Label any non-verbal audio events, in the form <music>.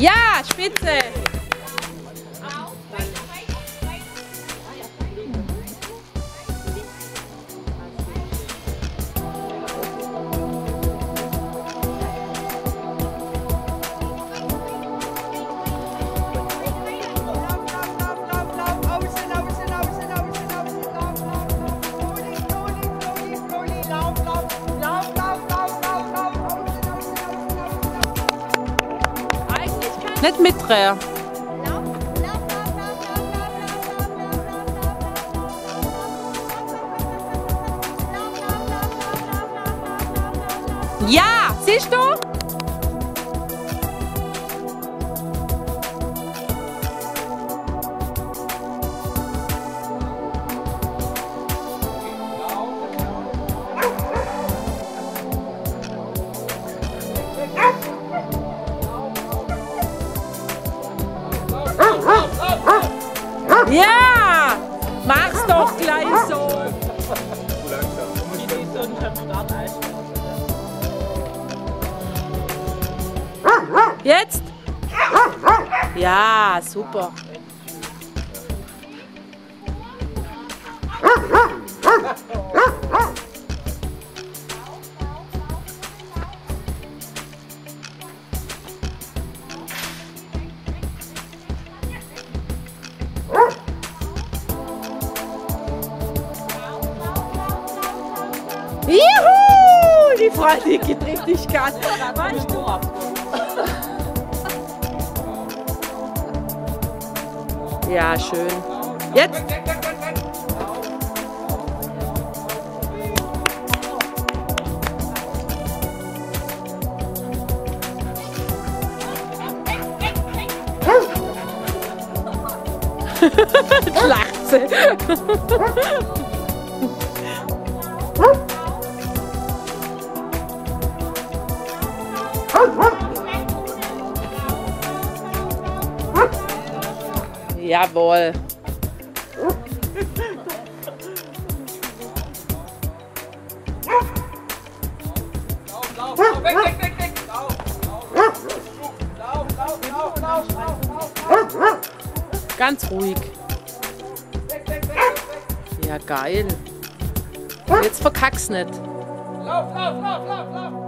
Ja, spitze. Nicht mitdrehen. Ja, siehst du? Ja! Mach's doch gleich so. Jetzt? Ja, super. Juhu! Die Freundin gibt richtig Gas. Ja, schön. Jetzt? <laughs> Lacht. <laughs> Jawohl. Ganz ruhig. Ja, geil. Jetzt verkack's nicht. Lauf, lauf, lauf, lauf, lauf!